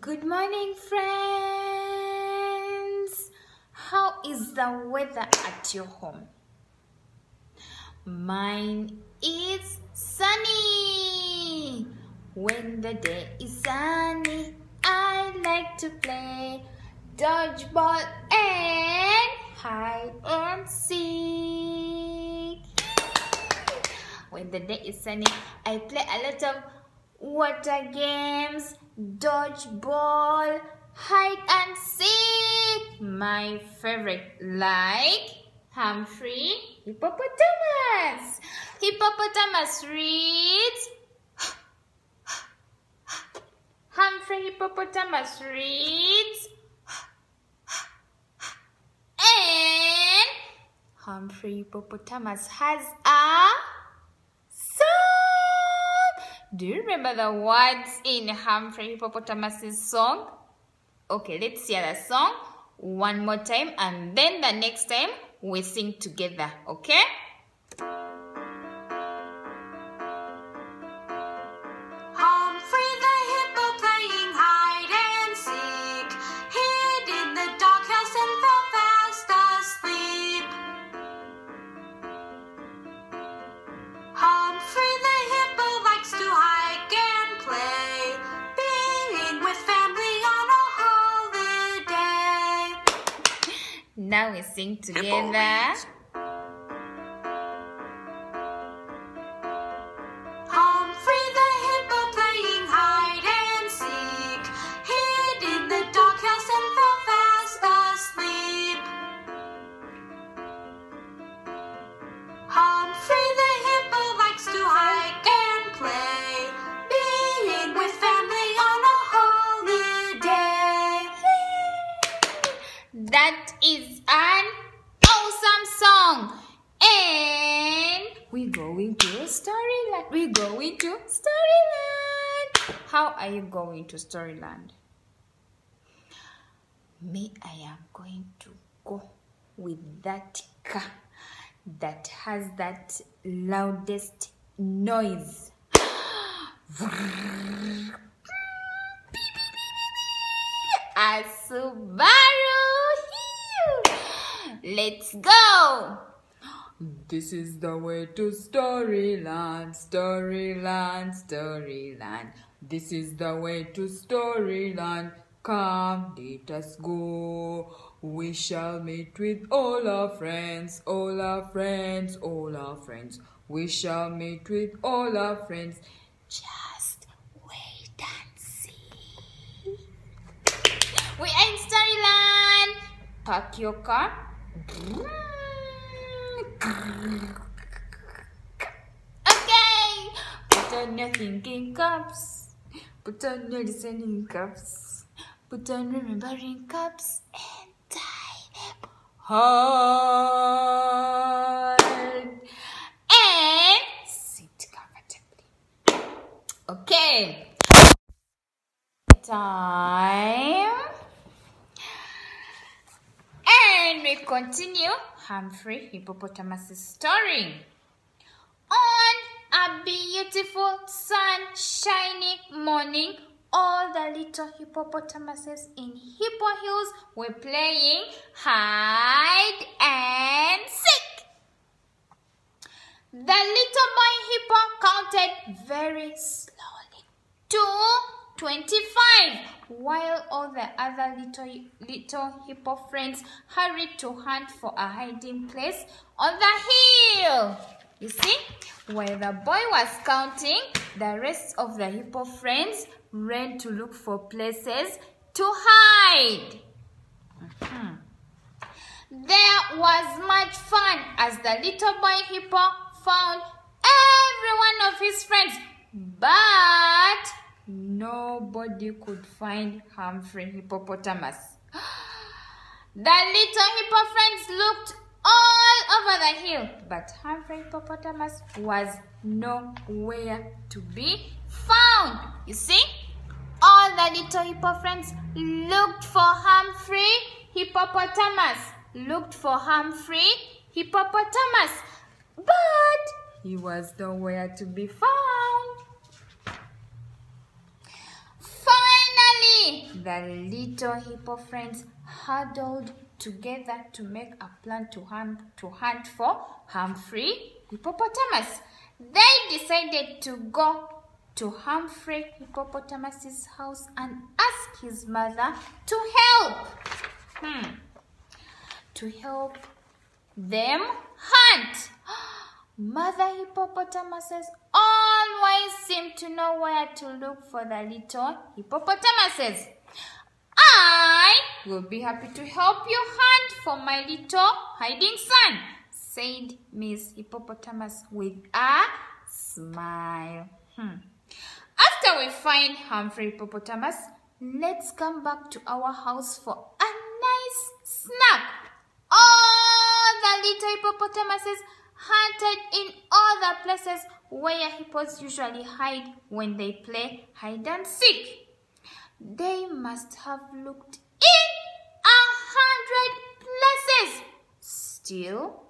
Good morning, friends. How is the weather at your home? Mine is sunny. When the day is sunny, I like to play dodgeball and hide and seek. When the day is sunny, I play a lot of water games, dodgeball, hide and seek. My favorite, like Humphrey Hippopotamus. Hippopotamus reads. Humphrey Hippopotamus reads. And Humphrey Hippopotamus has a Do you remember the words in Humphrey Hippopotamus's song? Okay, let's hear the song one more time and then the next time we sing together, okay? Now we sing together. Going to Storyland. We're going to Storyland. How are you going to Storyland? Me, I am going to go with that car that has that loudest noise. A Subaru. Let's go. This is the way to Storyland, Storyland, Storyland. This is the way to Storyland. Come, let us go. We shall meet with all our friends, all our friends, all our friends. We shall meet with all our friends. Just wait and see. We are in Storyland. Park your car. Okay. Put on your thinking caps. Put on your listening caps. Put on remembering caps and them hard. And sit comfortably. Okay. Time. And we continue Humphrey Hippopotamus's story. On a beautiful sunshiny morning, all the little hippopotamuses in Hippo Hills were playing hide and seek. The little boy hippo counted very slowly to 25 while all the other little little hippo friends hurried to hunt for a hiding place on the hill. You see, while the boy was counting, the rest of the hippo friends ran to look for places to hide. Mhm. There was much fun as the little boy hippo found every one of his friends, but nobody could find Humphrey Hippopotamus. The little hippo friends looked all over the hill, but Humphrey Hippopotamus was nowhere to be found. You see, all the little hippo friends looked for Humphrey Hippopotamus, looked for Humphrey Hippopotamus, but he was nowhere to be found. The little hippo friends huddled together to make a plan to hunt, to hunt for Humphrey Hippopotamus. They decided to go to Humphrey Hippopotamus's house and ask his mother to help. Hmm. To help them hunt. Mother hippopotamuses always seem to know where to look for the little hippopotamuses. I will be happy to help you hunt for my little hiding son, said Miss Hippopotamus with a smile. Hmm. After we find Humphrey Hippopotamus, let's come back to our house for a nice snack. All the little hippopotamuses hunted in all the places where hippos usually hide when they play hide and seek. They must have looked in a hundred places. Still,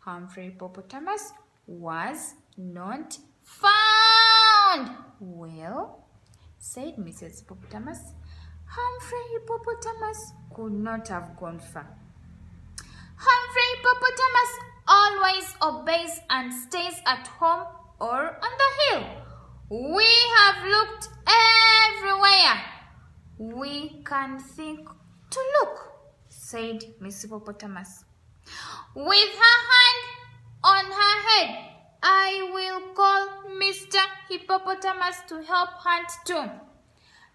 Humphrey Hippopotamus was not found. Well, said Mrs. Hippopotamus, Humphrey Hippopotamus could not have gone far. Humphrey Hippopotamus always obeys and stays at home or on the hill. We have looked everywhere. We can think to look, said Miss Hippopotamus. With her hand on her head, I will call Mr. Hippopotamus to help hunt too.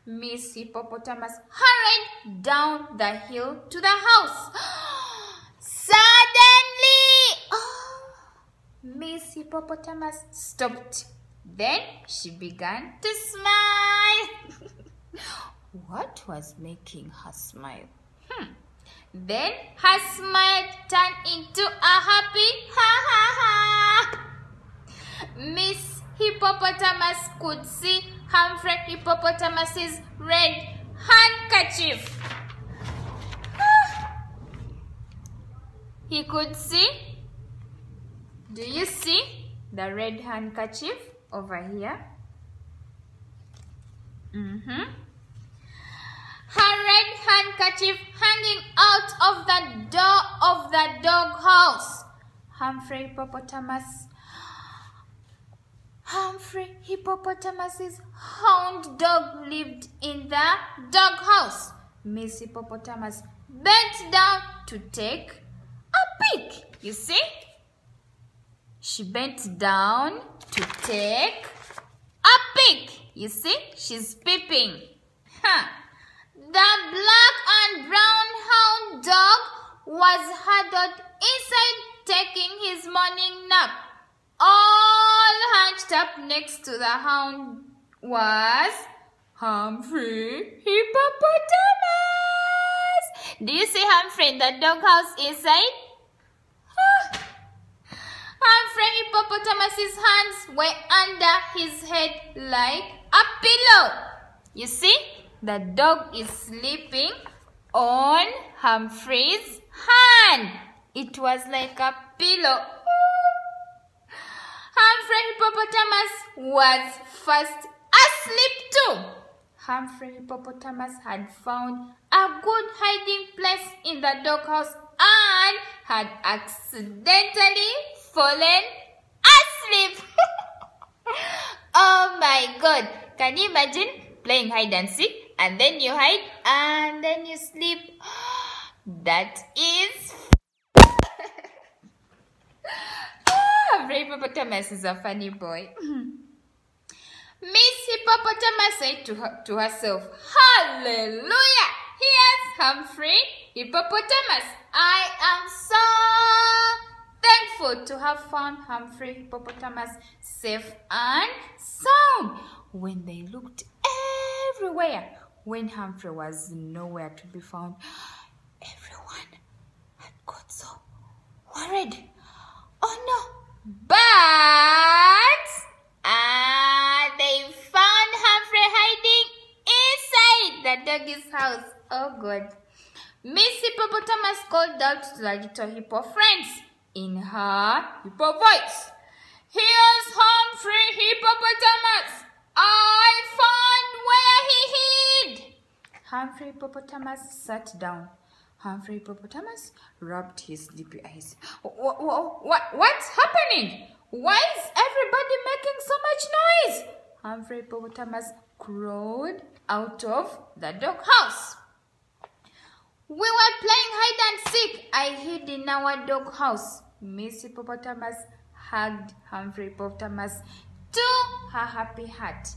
Miss Hippopotamus hurried down the hill to the house. Suddenly, oh, Miss Hippopotamus stopped. Then she began to smile. what was making her smile? Hmm. Then her smile turned into a happy ha ha ha. Miss Hippopotamus could see Humphrey Hippopotamus's red handkerchief. He could see. Do you see the red handkerchief over here? Mm-hmm. Her red handkerchief hanging out of the door of the dog house. Humphrey Hippopotamus Humphrey Hippopotamus's hound dog lived in the dog house. Miss Hippopotamus bent down to take a peek. You see? She bent down to take a peek. You see? She's peeping. Huh. The black and brown hound dog was huddled inside taking his morning nap. All hunched up next to the hound was Humphrey Hippopotamus. Do you see Humphrey in the doghouse inside? Humphrey Hippopotamus's hands were under his head like a pillow. You see, the dog is sleeping on Humphrey's hand. It was like a pillow. Humphrey Hippopotamus was fast asleep too. Humphrey Hippopotamus had found a good hiding place in the doghouse and had accidentally fallen asleep. oh my god. Can you imagine playing hide and seek and then you hide and then you sleep? That is Humphrey Hippopotamus is a funny boy. Miss Hippopotamus said to, her, to herself, Hallelujah! Here's Humphrey Hippopotamus. I am so thankful to have found Humphrey Hippopotamus safe and sound. When they looked everywhere, when Humphrey was nowhere to be found, everyone had got so worried. Oh no! But ah, they found Humphrey hiding inside the doggy's house. Oh God. Miss Hippopotamus called out to the little hippo friends in her hippo voice. Here's Humphrey Hippopotamus. I found. Humphrey Hippopotamus sat down. Humphrey Hippopotamus rubbed his sleepy eyes. What, what, what's happening? Why is everybody making so much noise? Humphrey Hippopotamus crawled out of the doghouse. We were playing hide and seek. I hid in our doghouse. Miss Hippopotamus hugged Humphrey Hippopotamus to her happy heart.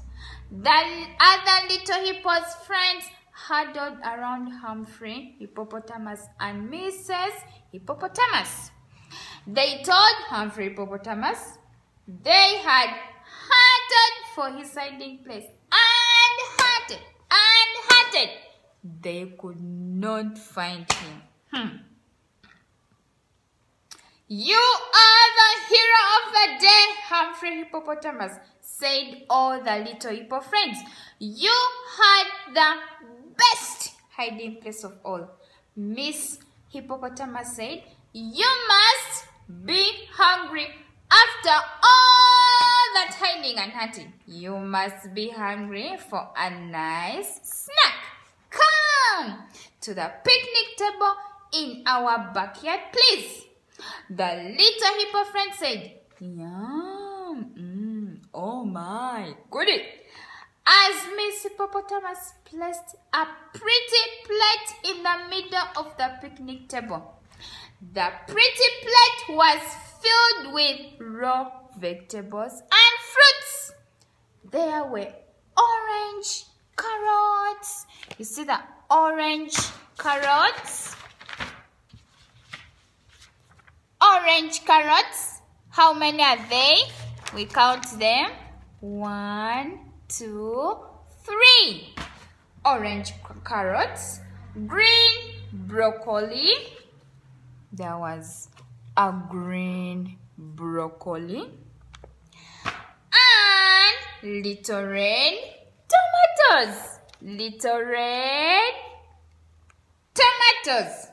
The other little hippo's friends huddled around Humphrey Hippopotamus and Mrs. Hippopotamus. They told Humphrey Hippopotamus they had hunted for his hiding place and hunted and hunted. They could not find him. Hmm. You are the hero of the day, Humphrey Hippopotamus, said all the little hippo friends. You had the best hiding place of all. Miss Hippopotamus said, You must be hungry after all that hiding and hunting. You must be hungry for a nice snack. Come to the picnic table in our backyard, please. The little hippo friend said, Yum, mm, oh my, goody. As Miss Hippopotamus placed a pretty plate in the middle of the picnic table. The pretty plate was filled with raw vegetables and fruits. There were orange carrots. You see the orange carrots? Orange carrots. How many are they? We count them. One, two, three. Orange carrots, green broccoli. There was a green broccoli and little red tomatoes. Little red tomatoes.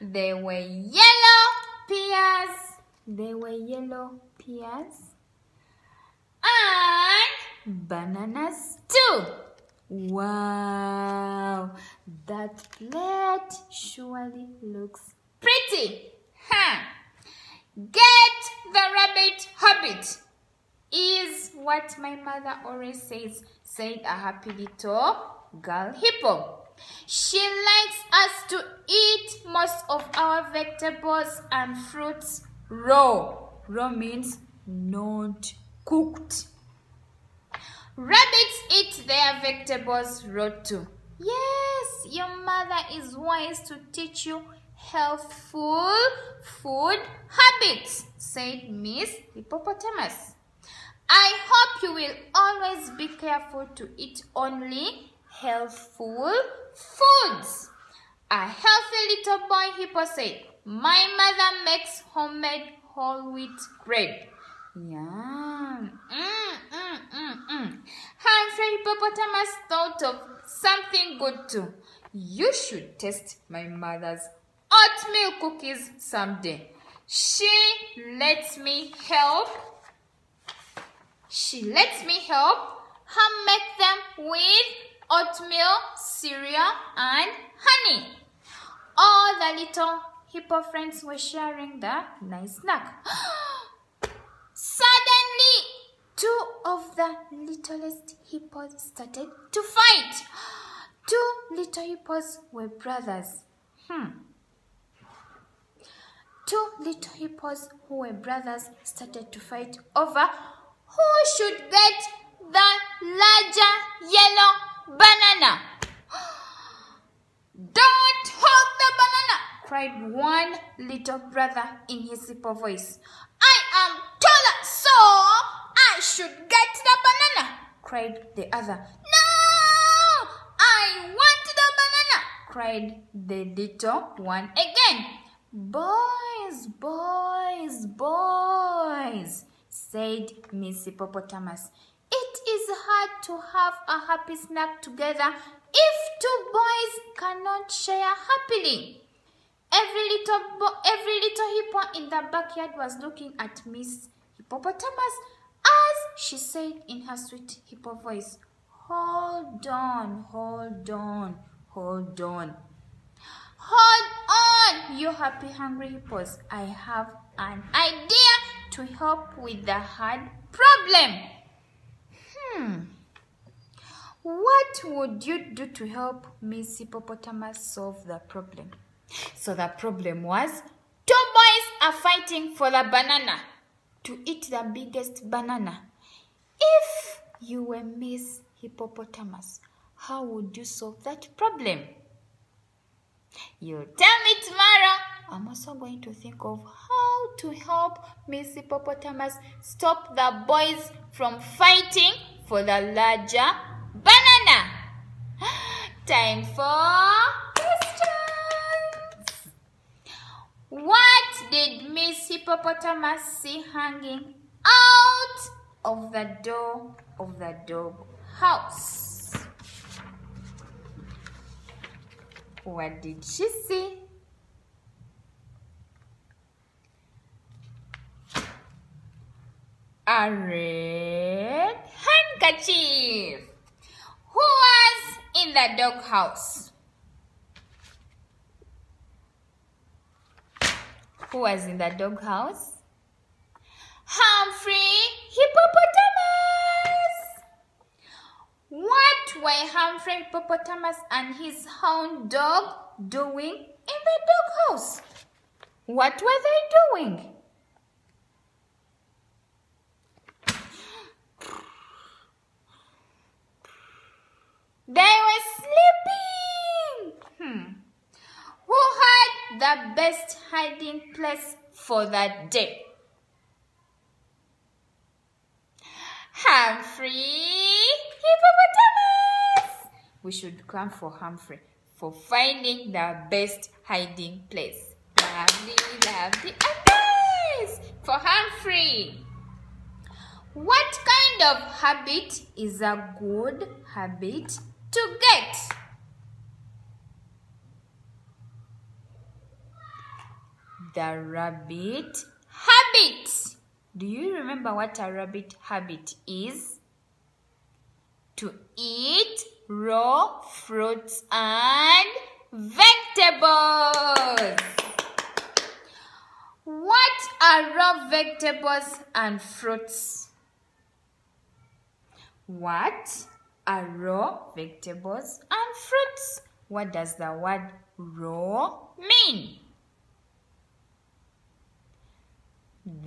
They were yellow pears. They were yellow pears. Bananas too. Wow, that plate surely looks pretty. Huh? Get the rabbit habit is what my mother always says, said a happy little girl hippo. She likes us to eat most of our vegetables and fruits raw. Raw means not cooked. Rabbits eat their vegetables raw too. Yes, your mother is wise to teach you healthful food habits, said Miss Hippopotamus. I hope you will always be careful to eat only healthful foods. A healthy little boy hippo said, My mother makes homemade whole wheat bread. Yum. Mm, mm, mm. Humphrey Hippopotamus thought of something good too. You should taste my mother's oatmeal cookies someday. She lets me help. She lets me help her make them with oatmeal, cereal, and honey. All the little hippo friends were sharing the nice snack. Two of the littlest hippos started to fight. Two little hippos were brothers. Hmm. Two little hippos who were brothers started to fight over who should get the larger yellow banana. Don't hold the banana, cried one little brother in his hippo voice. I am taller, so I should get the banana, cried the other. No, I want the banana, cried the little one again. Boys, boys, boys, said Miss Hippopotamus. It is hard to have a happy snack together if two boys cannot share happily. Every little, every little hippo in the backyard was looking at Miss Hippopotamus as she said in her sweet hippo voice, Hold on, hold on, hold on. Hold on, you happy hungry hippos. I have an idea to help with the hard problem. Hmm. What would you do to help Miss Hippopotamus solve the problem? So the problem was two boys are fighting for the banana to eat the biggest banana. If you were Miss Hippopotamus, how would you solve that problem? You tell me tomorrow. I'm also going to think of how to help Miss Hippopotamus stop the boys from fighting for the larger banana. Time for questions. Did Miss Hippopotamus see hanging out of the door of the dog house? What did she see? A red handkerchief. Who was in the dog Who was in the dog house? Humphrey Hippopotamus. What were Humphrey Hippopotamus and his hound dog doing in the dog house? What were they doing? They were sleeping. Hmm. Who had the best hiding place for that day? Humphrey Hippopotamus. We should clap for Humphrey for finding the best hiding place. Lovely, lovely, and nice for Humphrey. What kind of habit is a good habit to get? The rabbit habit. Do you remember what a rabbit habit is? To eat raw fruits and vegetables. What are raw vegetables and fruits? What are raw vegetables and fruits? What does the word raw mean?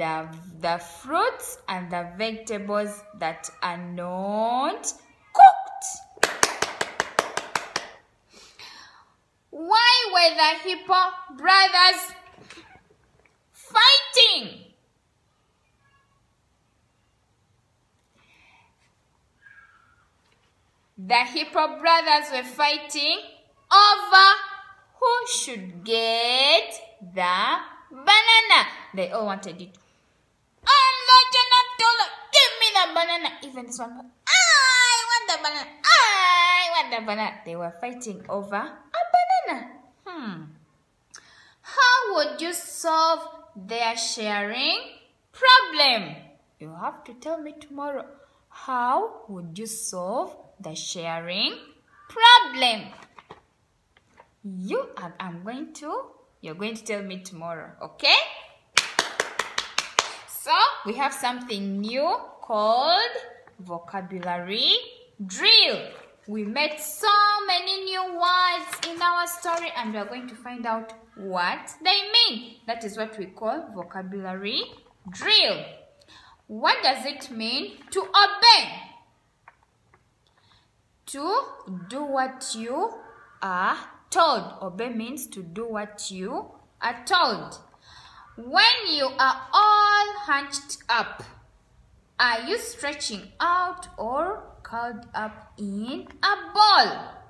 The, the fruits and the vegetables that are not cooked. Why were the Hippo brothers fighting? The Hippo brothers were fighting over who should get the banana. They all wanted it. Enough taller. Give me the banana. Even this one. I want the banana. I want the banana. They were fighting over a banana. Hmm. How would you solve their sharing problem? You have to tell me tomorrow. How would you solve the sharing problem? You are, I'm going to, you're going to tell me tomorrow, okay? So, we have something new called vocabulary drill. We met so many new words in our story and we're going to find out what they mean. That is what we call vocabulary drill. What does it mean to obey? To do what you are told. Obey means to do what you are told. When you are all hunched up, are you stretching out or curled up in a ball?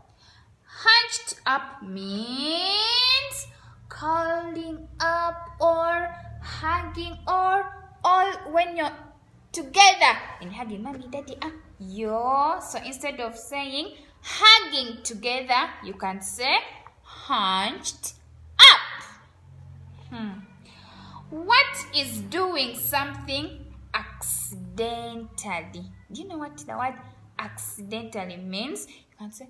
Hunched up means curling up or hugging or all when you're together in hugging mommy daddy ah yo so instead of saying hugging together you can say hunched up hmm. What is doing something accidentally? Do you know what the word accidentally means? You can say,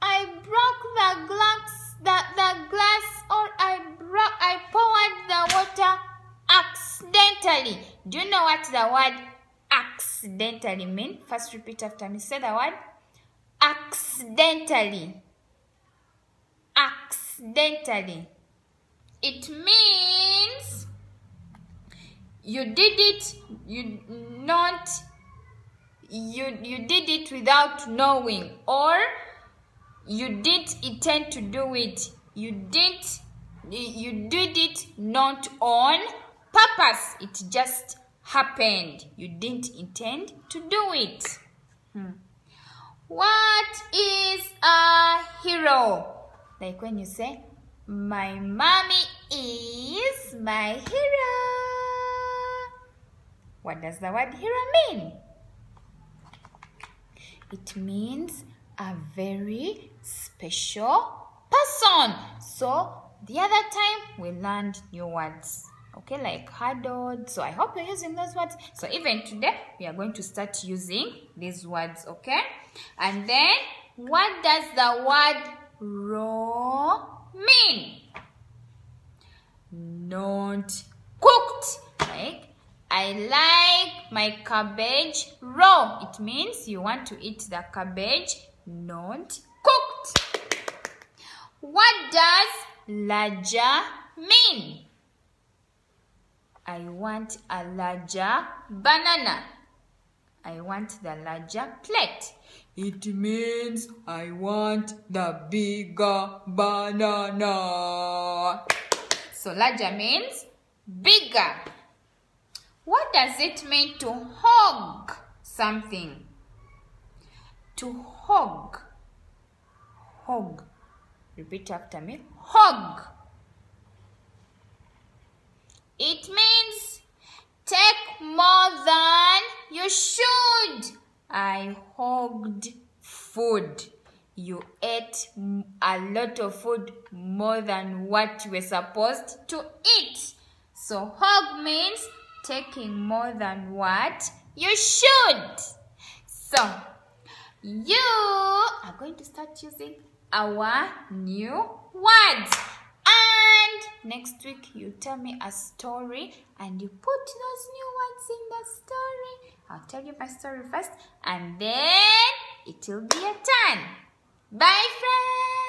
I broke the glass, the, the glass or I broke, I poured the water accidentally. Do you know what the word accidentally means? First repeat after me. Say the word accidentally. Accidentally. It means you did it, you not you you did it without knowing or you did intend to do it. You did you did it not on purpose. It just happened. You didn't intend to do it. Hmm. what is a hero? Like when you say my mommy is my hero what does the word hero mean it means a very special person. So the other time we learned new words. Okay, like huddled. So I hope you're using those words. So even today, we are going to start using these words, okay? And then, what does the word raw mean? Not cooked. Like, I like my cabbage raw. It means you want to eat the cabbage not cooked. What does larger mean? I want a larger banana. I want the larger plate. It means I want the bigger banana. So larger means bigger. What does it mean to hog something? To hog. Hog. Repeat after me. Hog. It means take more than you should. I hogged food. You ate a lot of food more than what you were supposed to eat. So hog means taking more than what you should. So, you are going to start using our new words. And next week, you tell me a story and you put those new words in the story. I'll tell you my story first and then it will be your turn. Bye, friends.